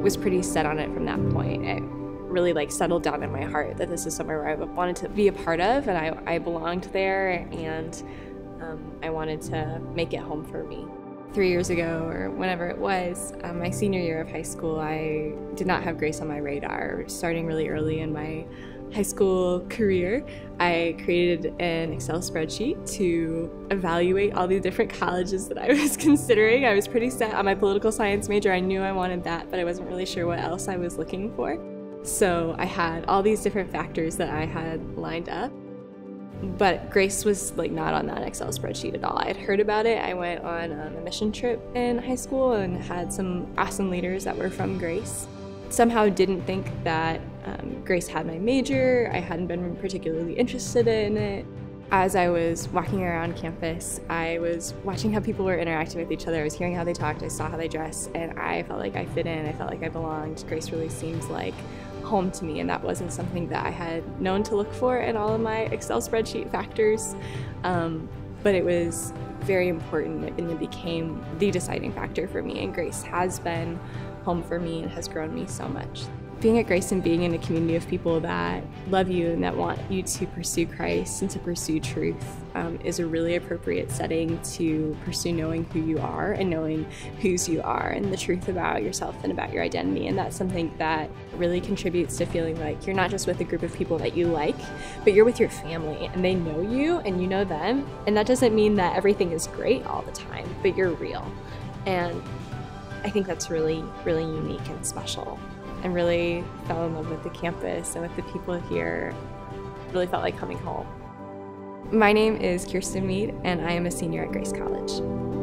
was pretty set on it from that point. It really like settled down in my heart that this is somewhere where I wanted to be a part of and I, I belonged there and um, I wanted to make it home for me. Three years ago, or whenever it was, um, my senior year of high school, I did not have Grace on my radar. Starting really early in my high school career, I created an Excel spreadsheet to evaluate all the different colleges that I was considering. I was pretty set on my political science major. I knew I wanted that, but I wasn't really sure what else I was looking for. So I had all these different factors that I had lined up. But Grace was like not on that Excel spreadsheet at all. I had heard about it. I went on um, a mission trip in high school and had some awesome leaders that were from Grace. Somehow didn't think that um, Grace had my major. I hadn't been particularly interested in it. As I was walking around campus, I was watching how people were interacting with each other. I was hearing how they talked, I saw how they dressed, and I felt like I fit in. I felt like I belonged. Grace really seems like home to me, and that wasn't something that I had known to look for in all of my Excel spreadsheet factors. Um, but it was very important and it became the deciding factor for me, and Grace has been home for me and has grown me so much being at Grace and being in a community of people that love you and that want you to pursue Christ and to pursue truth um, is a really appropriate setting to pursue knowing who you are and knowing whose you are and the truth about yourself and about your identity. And that's something that really contributes to feeling like you're not just with a group of people that you like, but you're with your family and they know you and you know them. And that doesn't mean that everything is great all the time, but you're real. And I think that's really, really unique and special and really fell in love with the campus and with the people here. Really felt like coming home. My name is Kirsten Mead, and I am a senior at Grace College.